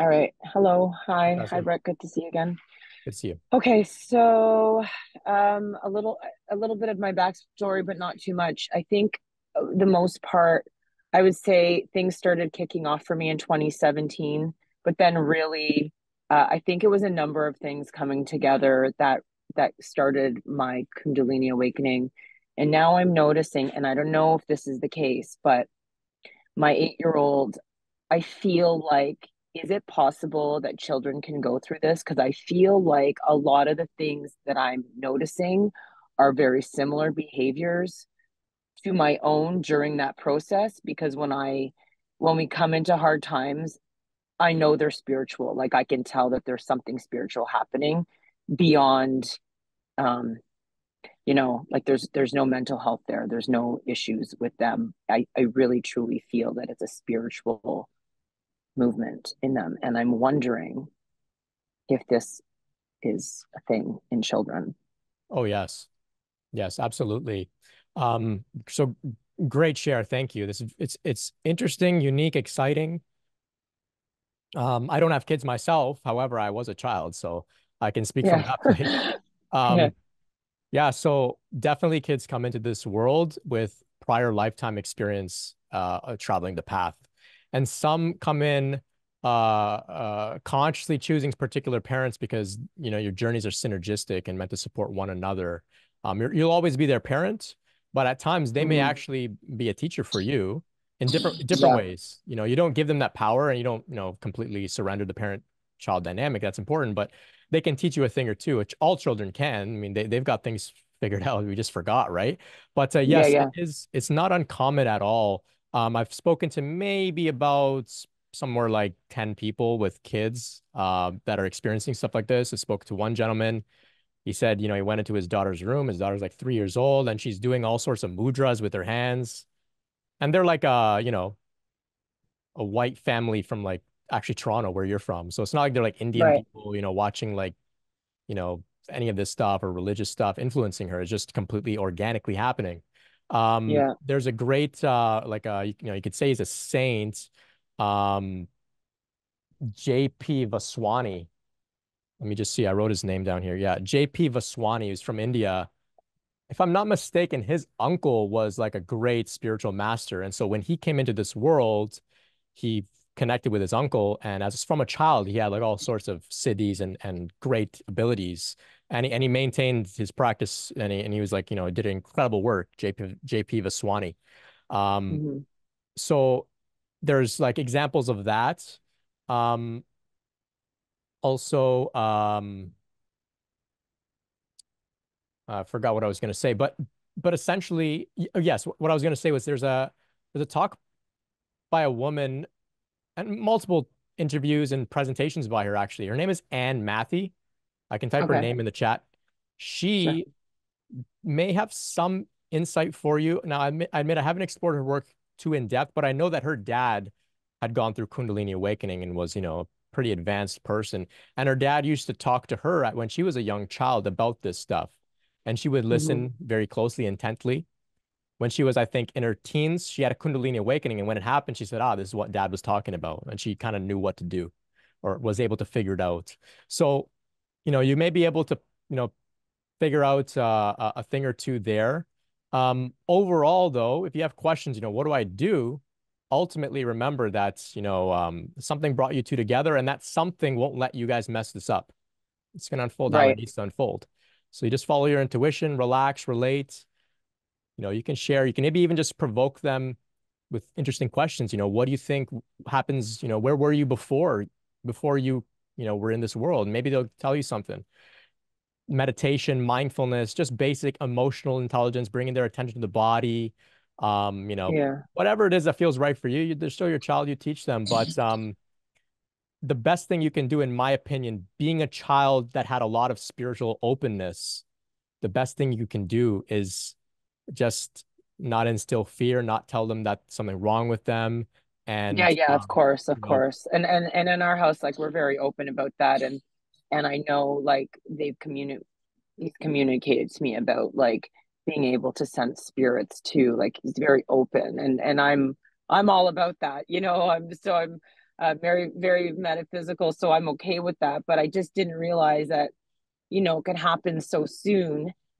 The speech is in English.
All right. Hello. Hi. Hi. Brent. Good to see you again. Good to see you. Okay, so um a little a little bit of my backstory, but not too much. I think uh, the most part, I would say things started kicking off for me in 2017, but then really uh, I think it was a number of things coming together that that started my Kundalini awakening. And now I'm noticing, and I don't know if this is the case, but my eight-year-old I feel like, is it possible that children can go through this? Because I feel like a lot of the things that I'm noticing are very similar behaviors to my own during that process. Because when I, when we come into hard times, I know they're spiritual. Like I can tell that there's something spiritual happening beyond, um, you know, like there's there's no mental health there. There's no issues with them. I I really truly feel that it's a spiritual movement in them. And I'm wondering if this is a thing in children. Oh, yes. Yes, absolutely. Um, so great share. Thank you. This is it's it's interesting, unique, exciting. Um, I don't have kids myself. However, I was a child, so I can speak from that place. Um, yeah, so definitely kids come into this world with prior lifetime experience uh, traveling the path. And some come in uh, uh, consciously choosing particular parents because, you know, your journeys are synergistic and meant to support one another. Um, you're, you'll always be their parent, but at times they may Mm-hmm. actually be a teacher for you in different different Yeah. ways. You know, you don't give them that power and you don't, you know, completely surrender the parent-child dynamic. That's important, but they can teach you a thing or two, which all children can. I mean, they, they've got things figured out. We just forgot, right? But uh, Yeah. yes, it Yeah. is, it's not uncommon at all. Um, I've spoken to maybe about somewhere like 10 people with kids uh, that are experiencing stuff like this. I spoke to one gentleman. He said, you know, he went into his daughter's room. His daughter's like three years old, and she's doing all sorts of mudras with her hands. And they're like, uh, you know, a white family from like actually Toronto, where you're from. So it's not like they're like Indian Right. people, you know, watching like you know, any of this stuff or religious stuff influencing her. It's just completely organically happening. Um, Yeah. there's a great uh like uh you, you know, you could say he's a saint, um, JP Vaswani. Let me just see. I wrote his name down here. Yeah, JP Vaswani, who's from India. If I'm not mistaken, his uncle was like a great spiritual master. And so when he came into this world, he connected with his uncle. And as from a child, he had like all sorts of siddhis and, and great abilities. And he, and he maintained his practice and he, and he was like, you know, did incredible work, JP, JP Vaswani. Um, Mm-hmm. so there's like examples of that. Um, also, um, I forgot what I was going to say, but but essentially, yes, what I was going to say was there's a there's a talk by a woman and multiple interviews and presentations by her actually. Her name is Anne Mathy. I can type her name in the chat. Sure. She may have some insight for you. Now, I admit, I admit I haven't explored her work too in depth, but I know that her dad had gone through Kundalini awakening and was, you know, a pretty advanced person. And her dad used to talk to her at, when she was a young child about this stuff. And she would Mm-hmm. listen very closely, intently. When she was, I think, in her teens, she had a Kundalini awakening. And when it happened, she said, Ah, this is what dad was talking about. And she kind of knew what to do or was able to figure it out. So, you know, you may be able to, you know, figure out uh, a thing or two there. Um, overall, though, if you have questions, you know, what do I do? Ultimately, remember that, you know, um, something brought you two together, and that something won't let you guys mess this up. It's going to unfold how it needs to unfold. So you just follow your intuition, relax, relate. You know, you can share, you can maybe even just provoke them with interesting questions. You know, what do you think happens? You know, where were you before, before you, you know, were in this world? Maybe they'll tell you something meditation, mindfulness, just basic emotional intelligence, bringing their attention to the body. Um, you know, Yeah. whatever it is that feels right for you, you they're still your child, you teach them. But um, the best thing you can do, in my opinion, being a child that had a lot of spiritual openness, the best thing you can do is just not instill fear, not tell them that something wrong with them, and yeah, yeah, of um, course, of you know, course. And and and in our house, like we're very open about that. And and I know like they've communi he's communicated to me about like being able to sense spirits too. Like he's very open and and I'm I'm all about that. You know, I'm so I'm uh, very very metaphysical so i'm okay with that but i just didn't realize that you know it could happen so soon